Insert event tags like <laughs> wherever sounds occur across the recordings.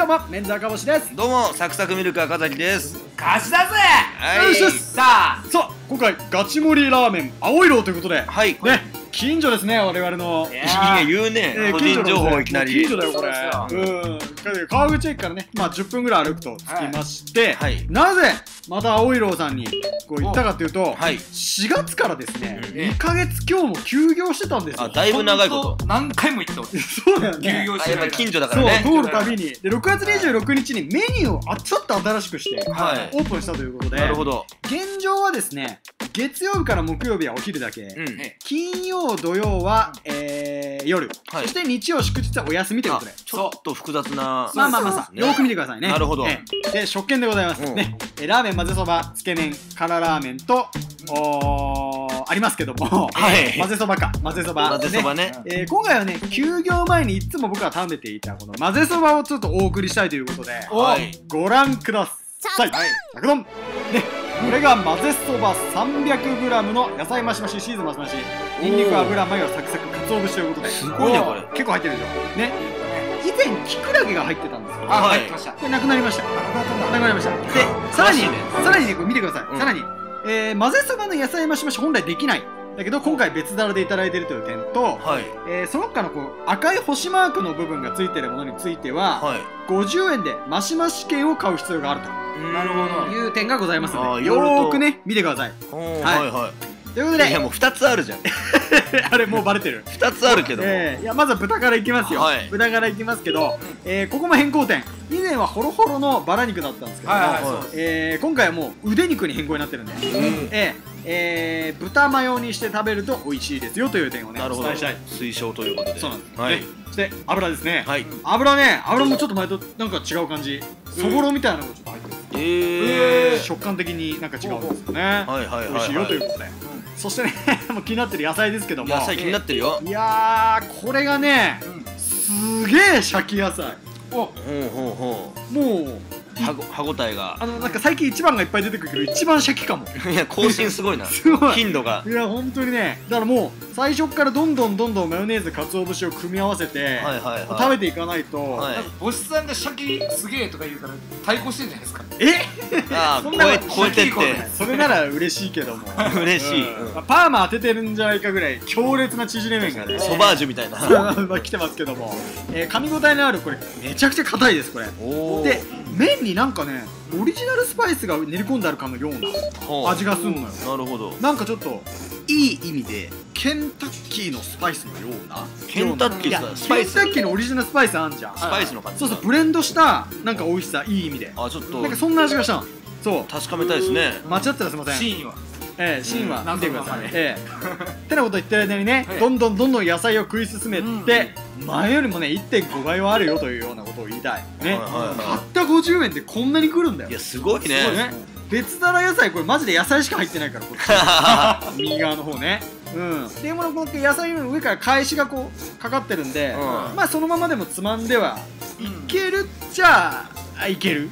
どうもメンズ赤星ですどうもサクサクミルク赤崎です。貸しだぜはい。さあ。さあ今回ガチ盛りラーメン青色ということではい。ね近所ですね我々の。いいやや言うね、えー個人情報いきなり。近所だよこれ。うん川口駅からねまあ10分ぐらい歩くと着きまして、はい。なぜまた青色さんにこう行ったかというと、はい。4月からですね、うん。2ヶ月今日も休業してたんですよ。あだいぶ長いこと。何回も言った俺 <laughs> そうだよね。休業あやっぱ近所だかそう、らね。通るたびに。で6月26日にメニューをあちょっと新しくして、はい。オープンしたということで。なるほど。現状はですね月曜日から木曜日はお昼だけ、うん。ね金曜土曜は、えー夜、はい。そして日曜祝日はお休みということで。ちょっと複雑な。まあまあまあさ、ね。よく見てくださいね。なるほど。ええ。で食券でございます、うん。ね。えラーメン混ぜそばつけ麺辛ラーメンとおーありますけども、はい。<laughs> 混ぜそばか。混ぜそば。混ぜそばね。えー今回はね休業前にいつも僕が食べていたこの混ぜそばをちょっとお送りしたいということで。はい。ご覧ください。はい。100丼ねこれが混ぜそば 300g の野菜増し増しシーズン増し増しニンニク油マヨサクサク鰹節ということで。すごいねこれ。結構入ってるでしょね。以前キクラゲが入ってたんですけどあはい。入ってましたこれなくなりました。なくなりました。でさらにさらにねこれ見てください、うん。さらに、えー、混ぜそばの野菜増し増し本来できない。だけど今回別皿でいただいているという点と、はい。えーその他のこう赤い星マークの部分がついているものについては、はい。50円でマシマシ券を買う必要があるなるほど。という点がございますあのでよーくね見てください。はい。はいはということでいいやもう2つあるじゃん。<laughs> あれもうバレてる。2つあるけども。えーいやまずは豚からいきますよ、はい。豚からいきますけど、えーここも変更点。以前はホロホロのバラ肉だったんですけども、はいはいえー今回はもう腕肉に変更になってるんで、うん。えーえー豚マヨにして食べると美味しいですよという点をねなるほど。お伝えしたい。推奨ということで。そうなんです、はい。ね。そして油ですね、はい。油ね油もちょっと前となんか違う感じ。そぼろみたいなのがちょっとえー。食感的になんか違うんですよね、美味しいよというはことで、そしてね <laughs> もう気になってる野菜ですけども。い野菜気になってるよ。いやーこれがねすげえシャキ野菜。おほうほうほもうう歯ご歯ごたえが。あのなんか最近一番がいっぱい出てくるけど一番シャキかも。いや更新すごいな。<laughs> すごい。頻度が。いや本当にね。だからもう最初からどんどんどんどんマヨネーズ鰹節を組み合わせて、はいはいはい。食べていかないと、はい。なんかボスさんがシャキすげえとか言うから対抗してんじゃないですか？え？ああ超 <laughs> そんなえ超えてって。それなら嬉しいけども。<laughs> 嬉しい。うん。うんパーマ当ててるんじゃないかぐらい強烈な縮れ麺がね。ソバージュみたいな。まあ来てますけども、えー噛み応えのあるこれめちゃくちゃ硬いですこれ。おおで麺になんかねオリジナルスパイスが練り込んであるかのような味がすんのよ。なるほど。なんかちょっといい意味でケンタッキーのスパイスのような。ケンタッキーいやさスパイス？ケンタッキーのオリジナルスパイスあんじゃん。スパイスの感じそうそうブレンドしたなんか美味しさいい意味で。あちょっと。なんかそんな味がしたの。そう。確かめたいですね。間違ってたらすいません。シーンは。ええシーンは。うん。見てください。ええ。ってなこと言ってる間にねはい。どんどんどんどん野菜を食い進めて前よりもね1.5倍はあるよというようなことを言いたい。ね。はいはいはい。たった50円でこんなに来るんだよ。いやすごいね。別皿野菜これマジで野菜しか入ってないからこっち <laughs> 右側の方ね。うん。っていうものこの野菜の上から返しがこうかかってるんで、うん。まあそのままでもつまんではいけるっちゃあいける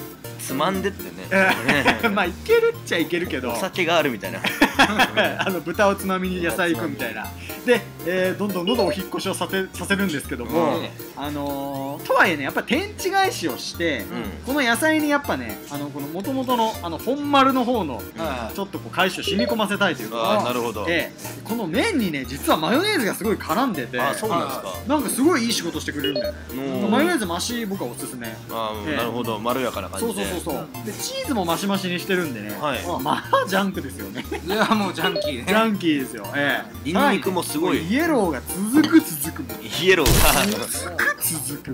つまんでってね。え <laughs> まあいけるっちゃいけるけど。お酒があるみたいな。<laughs> あの豚をつまみに野菜行くみたいな。で、えーどんどんどんどんお引っ越しをさせさせるんですけども、うん。あのーとはいえねやっぱ天地返しをして、うこの野菜にやっぱねあのこの元々のあの本丸の方のはちょっとこう返しを染み込ませたいというかなるほど。ええこの麺にね実はマヨネーズがすごい絡んでてあそうなんですか。なんかすごいいい仕事してくれるんだよね。うん。マヨネーズ増し僕はおすすめ。あええ。ーなるほど。まろやかな感じで。そうそうそうそうでチーズもマシマシにしてるんでね、はい。まあジャンクですよね。いいやもうジャンキーね。<laughs> ジャンキーですよ。ええ。ニンニクもすごい。イエローが続く続く。イエロー続く続く。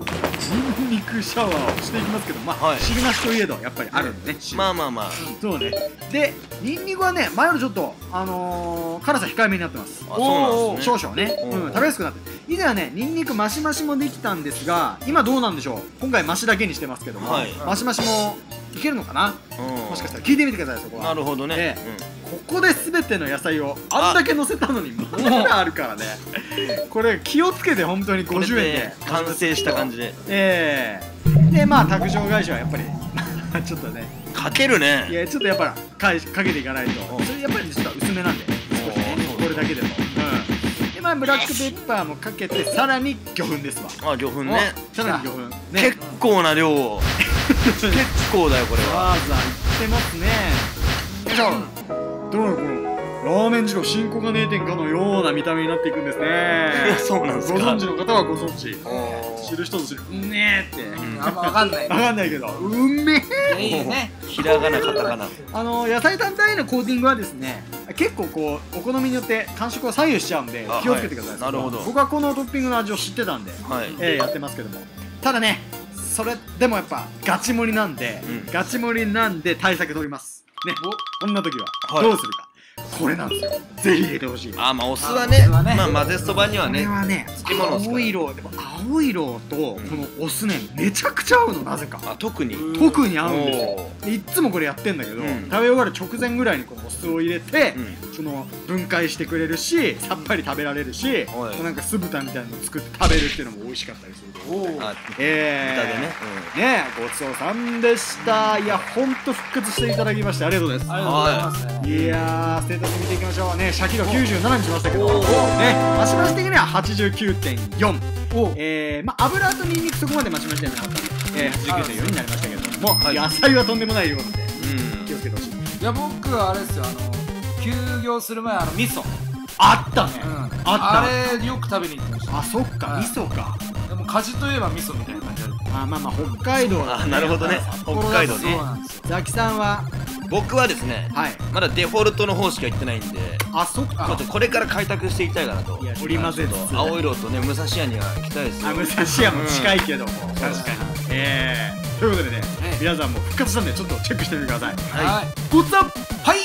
ニンニクシャワーをしていきますけどまあ、はい。汁なしといえどやっぱりあるんでね。がまあまあまあ。そうね。でニンニクはね前よりちょっとあのー辛さ控えめになってます。あそうなんですね。少々ね、おー。うん、食べやすくなって以前はねニンニクマシマシもできたんですが今どうなんでしょう。今回マシだけにしてますけども、はい。マシマシもいけるのかな、うん。もしかしたら聞いてみてくださいそこは。なるほどね。え。ここで全ての野菜をあんだけ乗せたのにまだあるからね。これ気をつけて本当にこれ50円で。で完成した感じで。ええ。でまあ卓上返しはやっぱり <laughs> ちょっとね。かけるいねやちょっとやっぱかいかけていかないと。うん。それやっぱりちょっと薄めなんで。少しねこれだけでも。うん。でまあブラックペッパーもかけてさらに魚粉ですわ。あ魚粉ね。さらに魚粉。ね。結構な量を結構だよこれは。わざいってますね。よいしょどうなのこのラーメン二郎新小金井店かのような見た目になっていくんですね。<laughs> そうなんですか。ご存知の方はご存知。お知る人ぞ知る。うめえって。んあんま分かんないわかんないけど。うめえいいね。ひらがなカタカナ。あの野菜単体のコーティングはですね結構こうお好みによって感触が左右しちゃうんであ気をつけてください、はい。なるほど。僕はこのトッピングの味を知ってたんで、はい。えーやってますけども。ただねそれでもやっぱガチ盛りなんで、うん。ガチ盛りなんで対策取ります。ね。こんな時は。はい。どうするか、これなんですよ。ぜひ入れてほしい。あまあお酢はあおね酢はね。まあ混ぜそばにはこれねはね漬物ですから。青い色でも青い色とこのお酢ねめちゃくちゃ合うのなぜか。あ特に。特に合うんですよ。いっつもこれやってんだけど、うん。食べ終わる直前ぐらいにこのお酢を入れて、うん。その分解してくれるしさっぱり食べられるし、はい。なんか酢豚みたいなの作って食べるっていうのも美味しかったりするおおあえー、豚でね。ねごちそうさんでした。いやほんと復活していただきましてありがとうございまありがとうございます。ねすいやーステータス見ていきましょう。ねシャキ度97にしましたけどおねマシマシ的には89.4おえー、まあ油とニンニクそこまでマシマシじゃなかったんで、えー、89.4に。なりましたけれども、はい。野菜はとんでもない量なんでうん。気をつけてほしい。いや僕はあれですよあの休業する前あの味噌。あったね、うん。あった。あれよく食べに行ってました。あそっかはい。味噌か。でも家事といえば味噌みたいな感じある。あまあまあ北海道。あなるほどね。北海道ね。ザキさんは僕はですねはい。まだデフォルトの方しか行ってないんであそっか。ちょっとこれから開拓していきたいかなと。織り交ぜと青色とね武蔵屋には行きたいですよ。あ武蔵屋も近いけども、確かに。ええということでね、ええ。皆さんも復活したんでちょっとチェックしてみてください。ははい。ゴッツアップはい